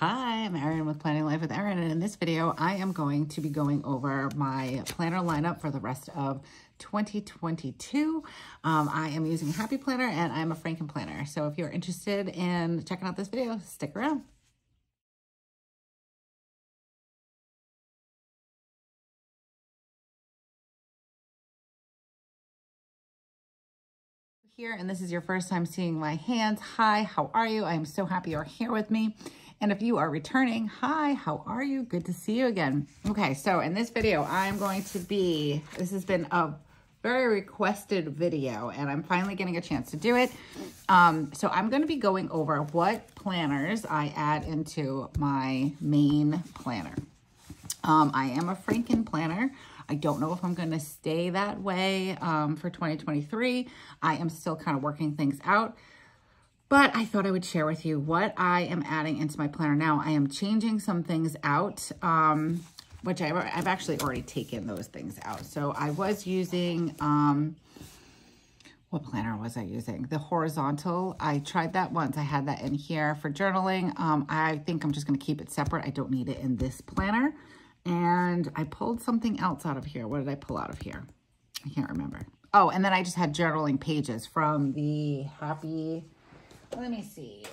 Hi, I'm Erin with Planning Life with Erin, and in this video, I am going to be going over my planner lineup for the rest of 2022. Um, I am using Happy Planner, and I'm a Franken Planner. So if you're interested in checking out this video, stick around. here and this is your first time seeing my hands, hi, how are you? I am so happy you're here with me. And if you are returning, hi, how are you? Good to see you again. Okay, so in this video, I'm going to be, this has been a very requested video and I'm finally getting a chance to do it. Um, so I'm going to be going over what planners I add into my main planner. Um, I am a Franken planner. I don't know if I'm going to stay that way um, for 2023. I am still kind of working things out. But I thought I would share with you what I am adding into my planner now. I am changing some things out, um, which I've, I've actually already taken those things out. So I was using, um, what planner was I using? The horizontal. I tried that once. I had that in here for journaling. Um, I think I'm just going to keep it separate. I don't need it in this planner. And I pulled something else out of here. What did I pull out of here? I can't remember. Oh, and then I just had journaling pages from the Happy let me see.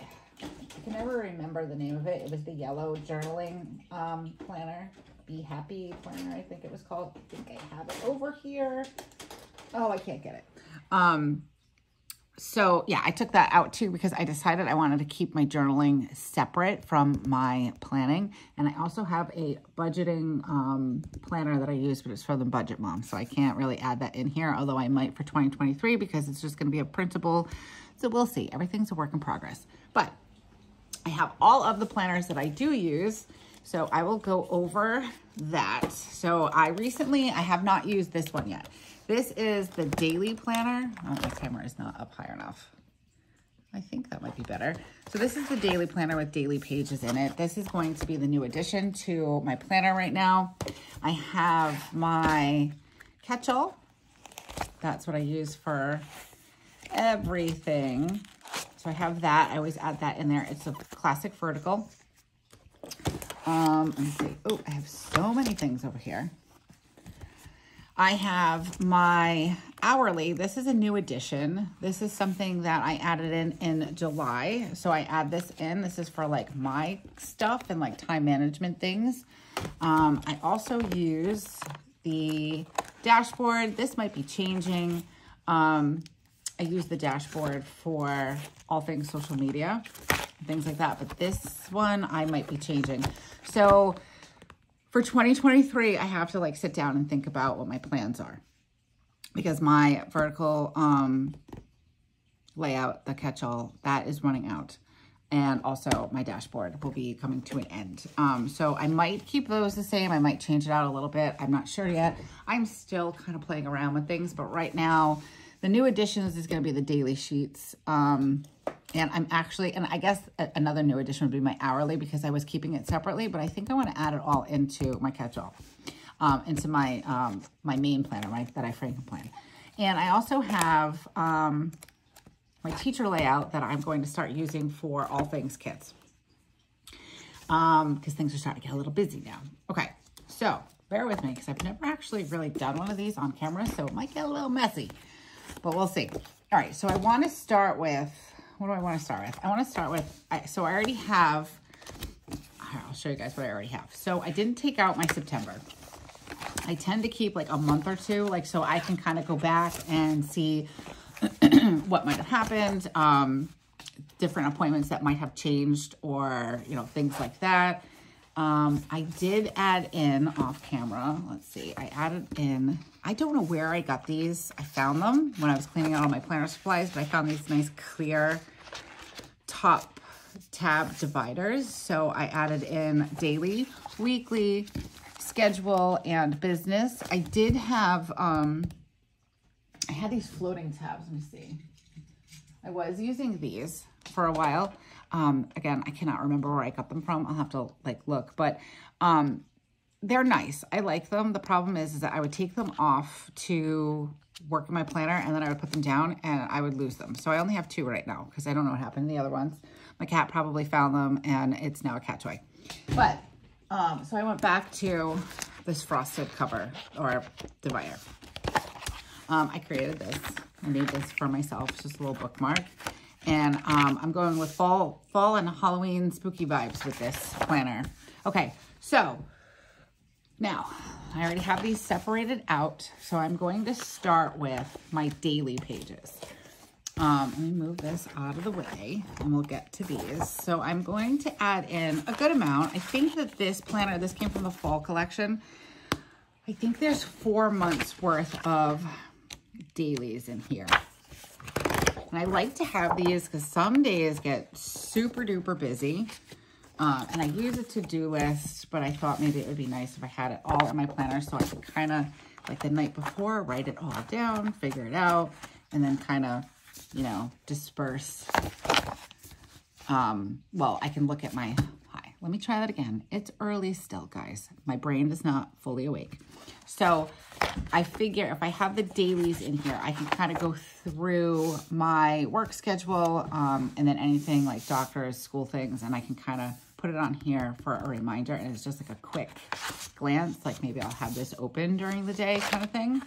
I can never remember the name of it. It was the yellow journaling um, planner. Be Happy planner, I think it was called. I think I have it over here. Oh, I can't get it. Um, so yeah, I took that out too because I decided I wanted to keep my journaling separate from my planning. And I also have a budgeting um, planner that I use, but it's for the budget mom. So I can't really add that in here, although I might for 2023 because it's just going to be a printable so we'll see. Everything's a work in progress. But I have all of the planners that I do use. So I will go over that. So I recently, I have not used this one yet. This is the daily planner. Oh, my camera is not up high enough. I think that might be better. So this is the daily planner with daily pages in it. This is going to be the new addition to my planner right now. I have my catch-all. That's what I use for everything. So I have that. I always add that in there. It's a classic vertical. Um, let me see. Oh, I have so many things over here. I have my hourly. This is a new addition. This is something that I added in in July. So I add this in. This is for like my stuff and like time management things. Um, I also use the dashboard. This might be changing. Um, I use the dashboard for all things social media, things like that. But this one I might be changing. So for 2023, I have to like sit down and think about what my plans are because my vertical um, layout, the catch-all, that is running out. And also my dashboard will be coming to an end. Um, so I might keep those the same. I might change it out a little bit. I'm not sure yet. I'm still kind of playing around with things, but right now the new additions is going to be the daily sheets. Um, and I'm actually, and I guess another new addition would be my hourly because I was keeping it separately, but I think I want to add it all into my catch-all, um, into my um, my main planner, that I Franken plan. And I also have um, my teacher layout that I'm going to start using for all things kids. Um, because things are starting to get a little busy now. Okay, so bear with me because I've never actually really done one of these on camera, so it might get a little messy but we'll see. All right, so I want to start with, what do I want to start with? I want to start with, I, so I already have, I'll show you guys what I already have. So I didn't take out my September. I tend to keep like a month or two, like so I can kind of go back and see what might have happened, um, different appointments that might have changed or, you know, things like that. Um, I did add in off camera. Let's see. I added in, I don't know where I got these. I found them when I was cleaning out all my planner supplies, but I found these nice clear top tab dividers. So I added in daily, weekly, schedule, and business. I did have, um, I had these floating tabs. Let me see. I was using these for a while. Um, again, I cannot remember where I got them from. I'll have to like look, but um, they're nice. I like them. The problem is, is that I would take them off to work in my planner and then I would put them down and I would lose them. So I only have two right now because I don't know what happened to the other ones. My cat probably found them and it's now a cat toy. But, um, so I went back to this frosted cover or divider. Um, I created this. I made this for myself. It's just a little bookmark. And um, I'm going with fall, fall and Halloween spooky vibes with this planner. Okay, so now I already have these separated out. So I'm going to start with my daily pages. Um, let me move this out of the way and we'll get to these. So I'm going to add in a good amount. I think that this planner, this came from the fall collection. I think there's four months worth of dailies in here. And I like to have these because some days get super duper busy. Uh, and I use a to-do list, but I thought maybe it would be nice if I had it all in my planner so I could kind of, like the night before, write it all down, figure it out, and then kind of, you know, disperse. Um, well, I can look at my, hi, let me try that again. It's early still, guys. My brain is not fully awake. So I figure if I have the dailies in here, I can kind of go through my work schedule um, and then anything like doctors, school things, and I can kind of put it on here for a reminder. And it's just like a quick glance, like maybe I'll have this open during the day kind of thing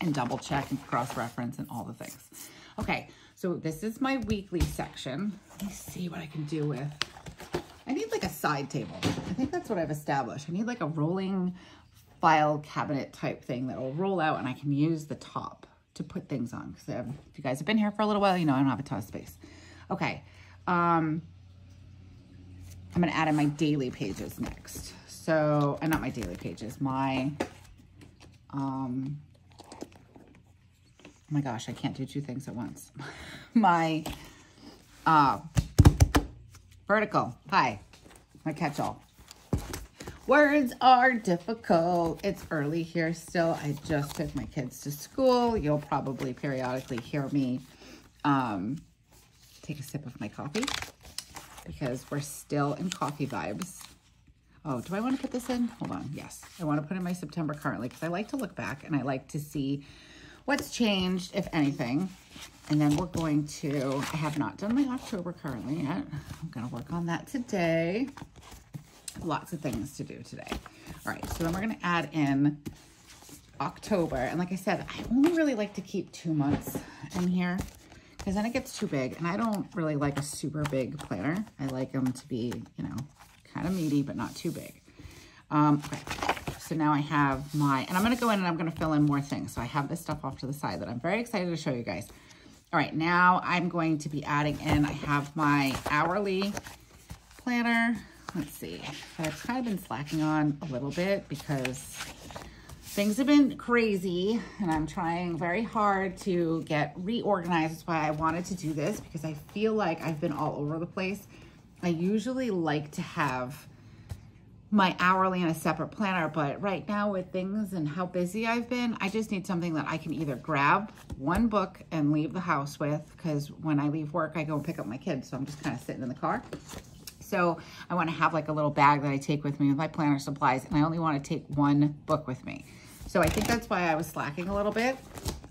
and double check and cross-reference and all the things. Okay, so this is my weekly section. Let me see what I can do with, I need like a side table. I think that's what I've established. I need like a rolling file cabinet type thing that will roll out and I can use the top to put things on. Because if you guys have been here for a little while, you know I don't have a ton of space. Okay. Um, I'm to add in my daily pages next. So, and uh, not my daily pages, my, um, oh my gosh, I can't do two things at once. my, uh, vertical, hi, my catch-all. Words are difficult. It's early here still. I just took my kids to school. You'll probably periodically hear me um, take a sip of my coffee because we're still in coffee vibes. Oh, do I want to put this in? Hold on. Yes, I want to put in my September currently because I like to look back and I like to see what's changed, if anything. And then we're going to, I have not done my October currently yet. I'm going to work on that today lots of things to do today. All right, so then we're gonna add in October. And like I said, I only really like to keep two months in here because then it gets too big. And I don't really like a super big planner. I like them to be, you know, kind of meaty, but not too big. Um, okay, so now I have my, and I'm gonna go in and I'm gonna fill in more things. So I have this stuff off to the side that I'm very excited to show you guys. All right, now I'm going to be adding in, I have my hourly planner let's see, I've kind of been slacking on a little bit because things have been crazy and I'm trying very hard to get reorganized. That's why I wanted to do this because I feel like I've been all over the place. I usually like to have my hourly in a separate planner, but right now with things and how busy I've been, I just need something that I can either grab one book and leave the house with because when I leave work, I go and pick up my kids. So I'm just kind of sitting in the car so I want to have like a little bag that I take with me with my planner supplies, and I only want to take one book with me. So I think that's why I was slacking a little bit.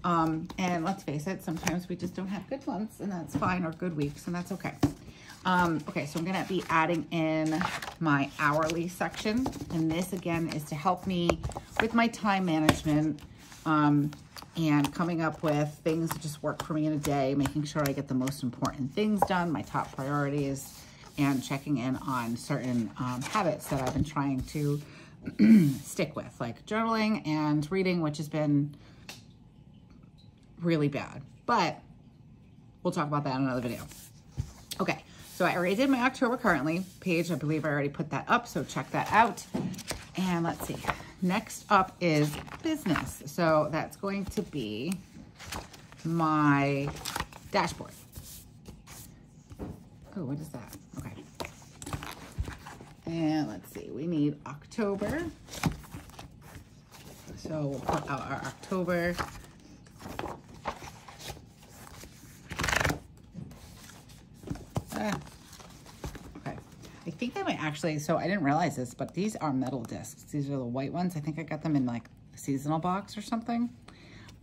Um, and let's face it, sometimes we just don't have good months, and that's fine, or good weeks, and that's okay. Um, okay, so I'm to be adding in my hourly section. And this, again, is to help me with my time management um, and coming up with things that just work for me in a day, making sure I get the most important things done, my top priorities, and checking in on certain um, habits that I've been trying to stick with, like journaling and reading, which has been really bad. But we'll talk about that in another video. Okay, so I already did my October currently page. I believe I already put that up, so check that out. And let's see, next up is business. So that's going to be my dashboard. Oh, what is that? And let's see, we need October. So we'll put out our October. Ah. Okay. I think I might actually, so I didn't realize this, but these are metal discs. These are the white ones. I think I got them in like a seasonal box or something.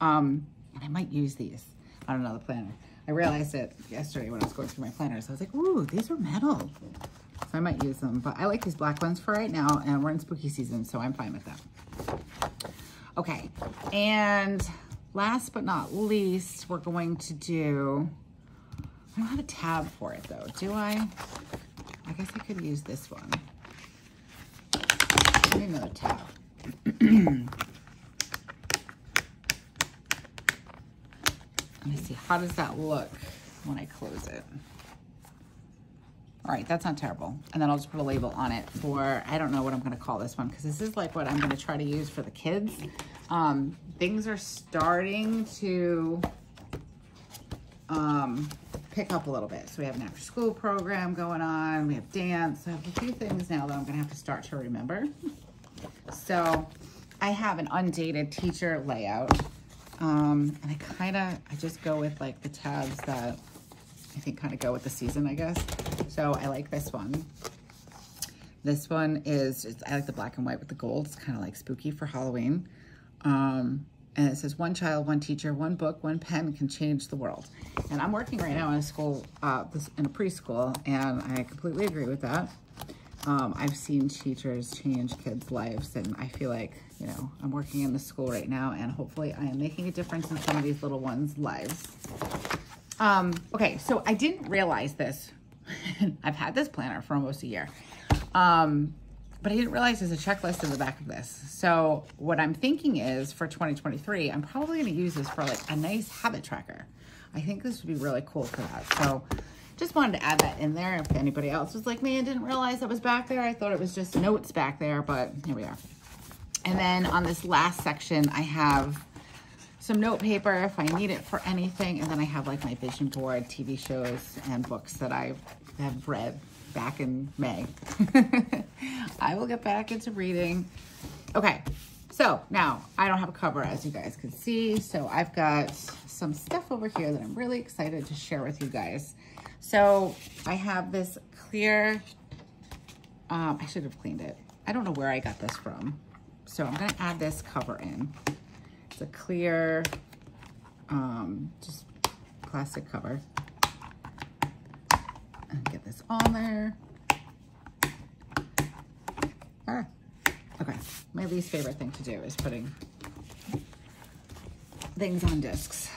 Um, and I might use these on another planner. I realized it yesterday when I was going through my planners. I was like, ooh, these are metal. I might use them, but I like these black ones for right now and we're in spooky season, so I'm fine with them. Okay, and last but not least, we're going to do, I don't have a tab for it though, do I? I guess I could use this one. I need another tab. Let me see, how does that look when I close it? All right, that's not terrible. And then I'll just put a label on it for, I don't know what I'm gonna call this one, because this is like what I'm gonna try to use for the kids. Um, things are starting to um, pick up a little bit. So we have an after school program going on, we have dance, I have a few things now that I'm gonna have to start to remember. So I have an undated teacher layout. Um, and I kind of, I just go with like the tabs that I think kind of go with the season, I guess. So I like this one. This one is, I like the black and white with the gold. It's kind of like spooky for Halloween. Um, and it says, one child, one teacher, one book, one pen can change the world. And I'm working right now in a school, uh, in a preschool, and I completely agree with that. Um, I've seen teachers change kids' lives, and I feel like, you know, I'm working in the school right now, and hopefully I am making a difference in some of these little ones' lives. Um, okay, so I didn't realize this. I've had this planner for almost a year. Um, but I didn't realize there's a checklist in the back of this. So what I'm thinking is for 2023, I'm probably gonna use this for like a nice habit tracker. I think this would be really cool for that. So just wanted to add that in there. If anybody else was like, man, didn't realize that was back there. I thought it was just notes back there, but here we are. And then on this last section, I have some note paper if I need it for anything. And then I have like my vision board, TV shows, and books that I have read back in May. I will get back into reading. Okay, so now I don't have a cover as you guys can see. So I've got some stuff over here that I'm really excited to share with you guys. So I have this clear, um, I should have cleaned it. I don't know where I got this from. So I'm gonna add this cover in. It's a clear, um, just plastic cover. And get this on there. Ah, okay. My least favorite thing to do is putting things on discs.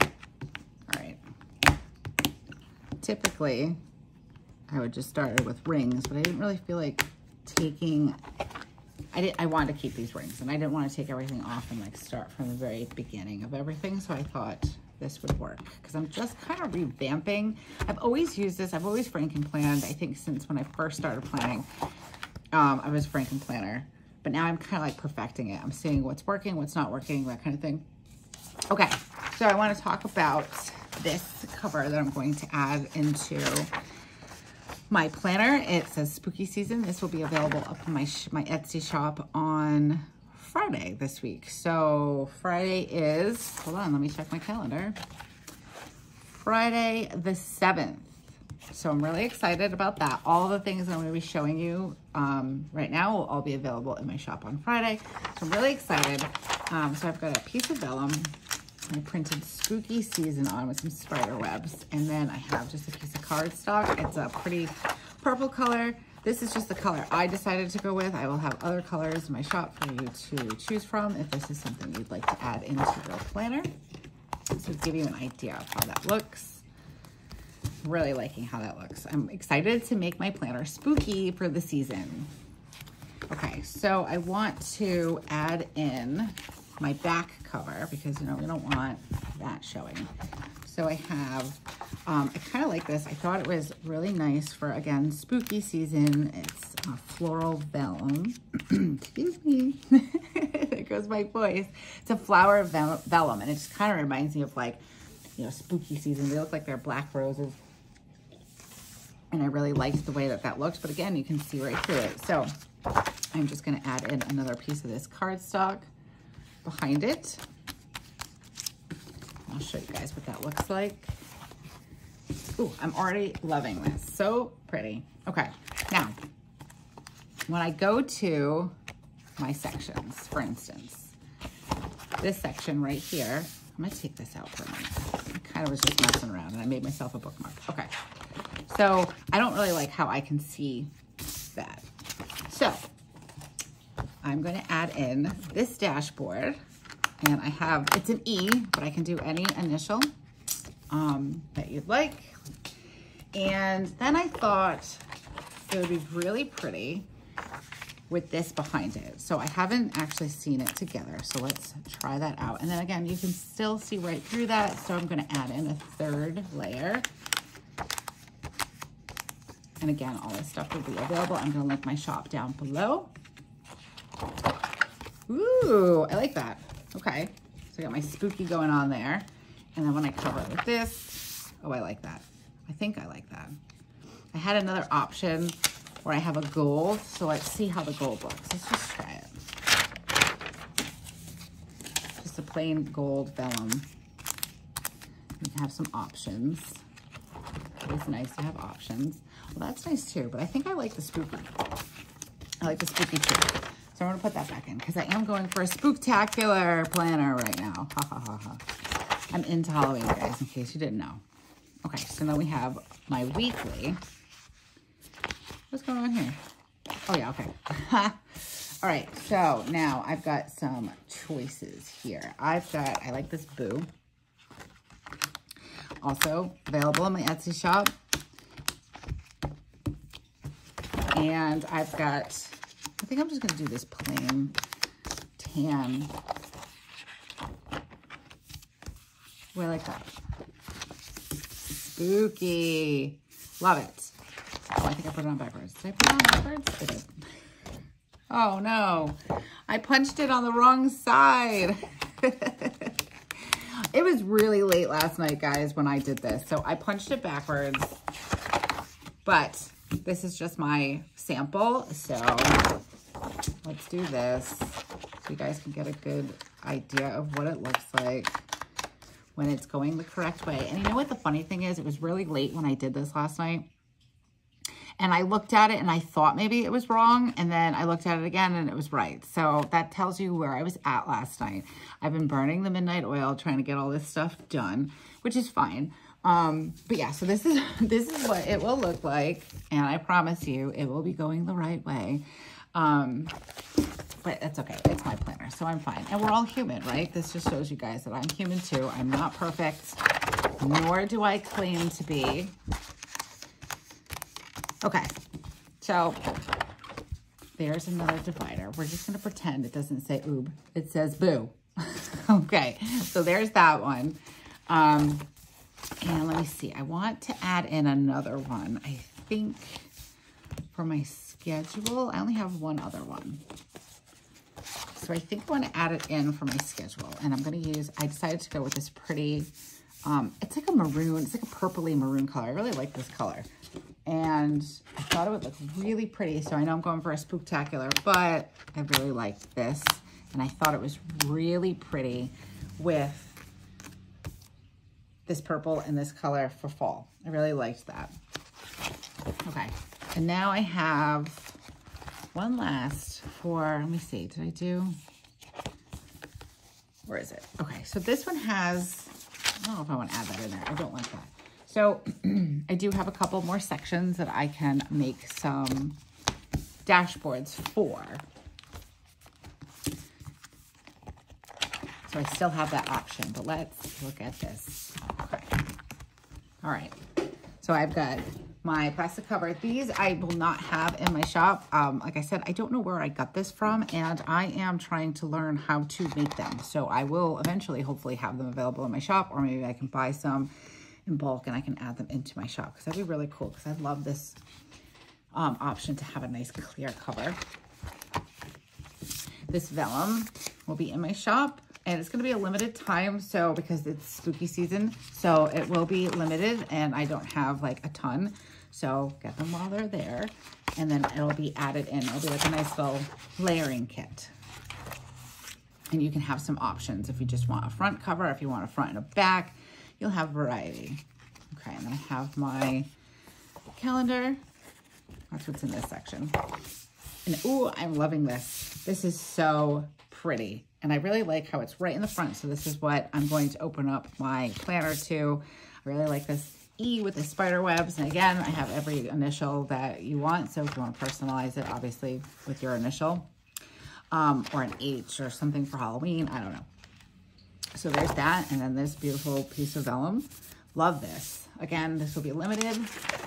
All right. Typically I would just start with rings, but I didn't really feel like taking, I did I wanted to keep these rings and I didn't want to take everything off and like start from the very beginning of everything. So I thought this would work because I'm just kind of revamping. I've always used this. I've always Franken planned. I think since when I first started planning, um, I was Franken planner, but now I'm kind of like perfecting it. I'm seeing what's working, what's not working, that kind of thing. Okay, so I want to talk about this cover that I'm going to add into my planner. It says Spooky Season. This will be available up in my, my Etsy shop on Friday this week. So Friday is, hold on, let me check my calendar. Friday the 7th. So I'm really excited about that. All the things I'm going to be showing you um, right now will all be available in my shop on Friday. So I'm really excited. Um, so I've got a piece of vellum I printed Spooky Season on with some spider webs. And then I have just a piece of cardstock. It's a pretty purple color. This is just the color I decided to go with. I will have other colors in my shop for you to choose from if this is something you'd like to add into your planner. So give you an idea of how that looks. Really liking how that looks. I'm excited to make my planner spooky for the season. Okay, so I want to add in my back cover because, you know, we don't want that showing. So I have, um, I kind of like this. I thought it was really nice for, again, spooky season. It's a floral vellum. Excuse me. there goes my voice. It's a flower vellum, and it just kind of reminds me of, like, you know, spooky season. They look like they're black roses. And I really liked the way that that looked. But again, you can see right through it. So I'm just going to add in another piece of this cardstock behind it. I'll show you guys what that looks like. Ooh, I'm already loving this. So pretty. Okay, now, when I go to my sections, for instance, this section right here. I'm gonna take this out for a minute. I kind of was just messing around and I made myself a bookmark. Okay. So I don't really like how I can see that. So I'm going to add in this dashboard and I have, it's an E, but I can do any initial um, that you'd like. And then I thought it would be really pretty with this behind it. So I haven't actually seen it together. So let's try that out. And then again, you can still see right through that. So I'm gonna add in a third layer. And again, all this stuff will be available. I'm gonna link my shop down below. Ooh, I like that. Okay, so I got my spooky going on there. And then when I cover it with this, oh, I like that. I think I like that. I had another option where I have a gold. So let's see how the gold looks. Let's just try it. Just a plain gold vellum. You can have some options. It's nice to have options. Well, that's nice too, but I think I like the spooky. I like the spooky too. So I'm gonna put that back in because I am going for a spooktacular planner right now. Ha ha ha ha. I'm into Halloween, guys, in case you didn't know. Okay, so now we have my weekly. What's going on here? Oh yeah, okay. All right, so now I've got some choices here. I've got, I like this Boo. Also available in my Etsy shop. And I've got think I'm just going to do this plain tan. I like that. Spooky. Love it. Oh, I think I put it on backwards. Did I put it on backwards? Oh, no. I punched it on the wrong side. it was really late last night, guys, when I did this. So I punched it backwards. But this is just my sample. So let's do this so you guys can get a good idea of what it looks like when it's going the correct way. And you know what the funny thing is? It was really late when I did this last night. And I looked at it and I thought maybe it was wrong. And then I looked at it again and it was right. So that tells you where I was at last night. I've been burning the midnight oil trying to get all this stuff done, which is fine. Um, but yeah, so this is, this is what it will look like. And I promise you, it will be going the right way. Um, but that's okay. It's my planner, so I'm fine. And we're all human, right? This just shows you guys that I'm human too. I'm not perfect, nor do I claim to be. Okay, so there's another divider. We're just gonna pretend it doesn't say oob. It says boo. okay, so there's that one. Um, and let me see, I want to add in another one. I think for my schedule, I only have one other one. So I think I want to add it in for my schedule. And I'm going to use, I decided to go with this pretty, um, it's like a maroon, it's like a purpley maroon color. I really like this color. And I thought it would look really pretty. So I know I'm going for a spooktacular, but I really like this. And I thought it was really pretty with this purple and this color for fall. I really liked that. Okay, and now I have one last for, let me see, did I do, where is it? Okay, so this one has, I don't know if I want to add that in there. I don't like that. So I do have a couple more sections that I can make some dashboards for. So I still have that option, but let's look at this. Okay. All right. So I've got my plastic cover. These I will not have in my shop. Um, like I said, I don't know where I got this from, and I am trying to learn how to make them. So I will eventually hopefully have them available in my shop, or maybe I can buy some in bulk and I can add them into my shop because that'd be really cool because I love this um, option to have a nice clear cover. This vellum will be in my shop and it's going to be a limited time. So because it's spooky season, so it will be limited and I don't have like a ton. So get them while they're there and then it'll be added in. It'll be like a nice little layering kit. And you can have some options if you just want a front cover, if you want a front and a back, you'll have variety. Okay, and then I have my calendar. That's what's in this section. And ooh, I'm loving this. This is so pretty. And I really like how it's right in the front. So this is what I'm going to open up my planner to. I really like this E with the spider webs. And again, I have every initial that you want. So if you want to personalize it, obviously with your initial um, or an H or something for Halloween. I don't know. So there's that. And then this beautiful piece of vellum. Love this. Again, this will be limited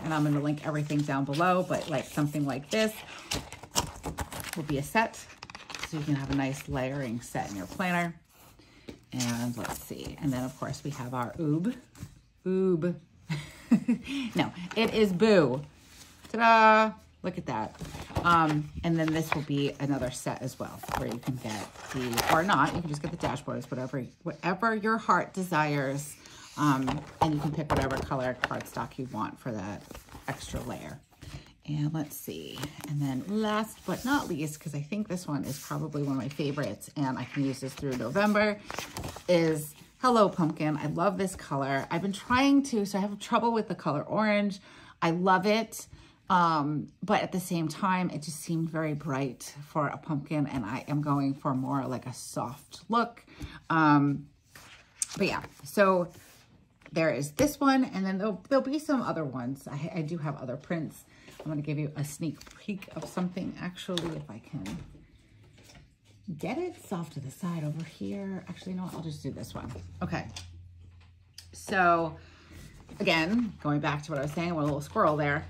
and I'm going to link everything down below, but like something like this will be a set. So you can have a nice layering set in your planner. And let's see. And then of course we have our oob. Oob. no, it is boo. Ta-da! Look at that. Um, and then this will be another set as well, where you can get the, or not, you can just get the dashboards, whatever, whatever your heart desires. Um, and you can pick whatever color cardstock you want for that extra layer. And let's see. And then last but not least, because I think this one is probably one of my favorites, and I can use this through November, is Hello Pumpkin. I love this color. I've been trying to, so I have trouble with the color orange. I love it. Um, but at the same time, it just seemed very bright for a pumpkin and I am going for more like a soft look. Um, but yeah, so there is this one and then there'll, there'll be some other ones. I, I do have other prints. I'm going to give you a sneak peek of something actually if I can get it. soft to the side over here. Actually, no, I'll just do this one. Okay. So again, going back to what I was saying, with a little squirrel there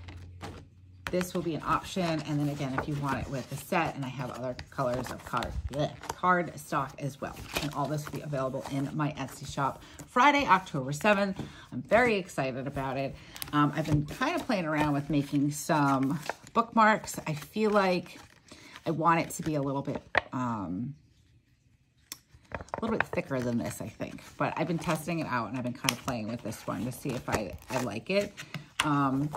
this will be an option. And then again, if you want it with the set, and I have other colors of card, bleh, card stock as well. And all this will be available in my Etsy shop Friday, October 7th. I'm very excited about it. Um, I've been kind of playing around with making some bookmarks. I feel like I want it to be a little bit, um, a little bit thicker than this, I think. But I've been testing it out and I've been kind of playing with this one to see if I, I like it. Um,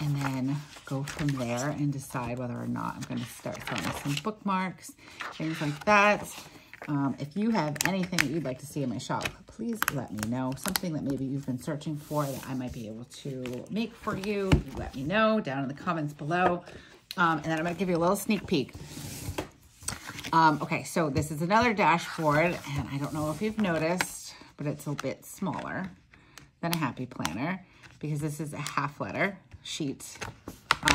and then go from there and decide whether or not I'm going to start throwing some bookmarks, things like that. Um, if you have anything that you'd like to see in my shop, please let me know. Something that maybe you've been searching for that I might be able to make for you, you let me know down in the comments below. Um, and then I'm going to give you a little sneak peek. Um, okay, so this is another dashboard, and I don't know if you've noticed, but it's a bit smaller than a happy planner because this is a half letter sheet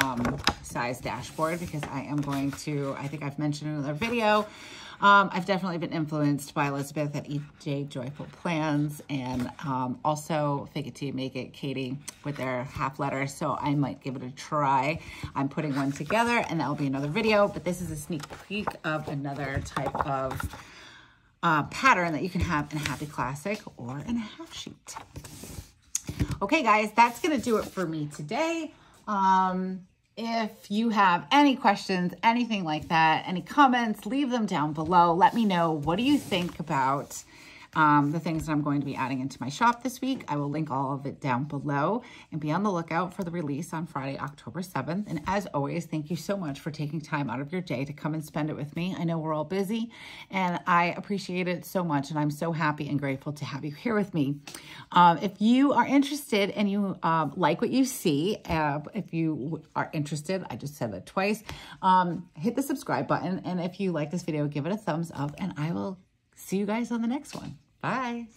um, size dashboard because I am going to, I think I've mentioned in another video, um, I've definitely been influenced by Elizabeth at EJ Joyful Plans and um, also Fake It Till You Make It, Katie, with their half letter. So I might give it a try. I'm putting one together and that will be another video, but this is a sneak peek of another type of uh, pattern that you can have in a Happy Classic or in a half sheet. Okay, guys, that's going to do it for me today. Um, if you have any questions, anything like that, any comments, leave them down below. Let me know. What do you think about um, the things that I'm going to be adding into my shop this week. I will link all of it down below and be on the lookout for the release on Friday, October 7th. And as always, thank you so much for taking time out of your day to come and spend it with me. I know we're all busy and I appreciate it so much. And I'm so happy and grateful to have you here with me. Um, if you are interested and you um, like what you see, uh, if you are interested, I just said it twice, um, hit the subscribe button. And if you like this video, give it a thumbs up and I will see you guys on the next one. Bye.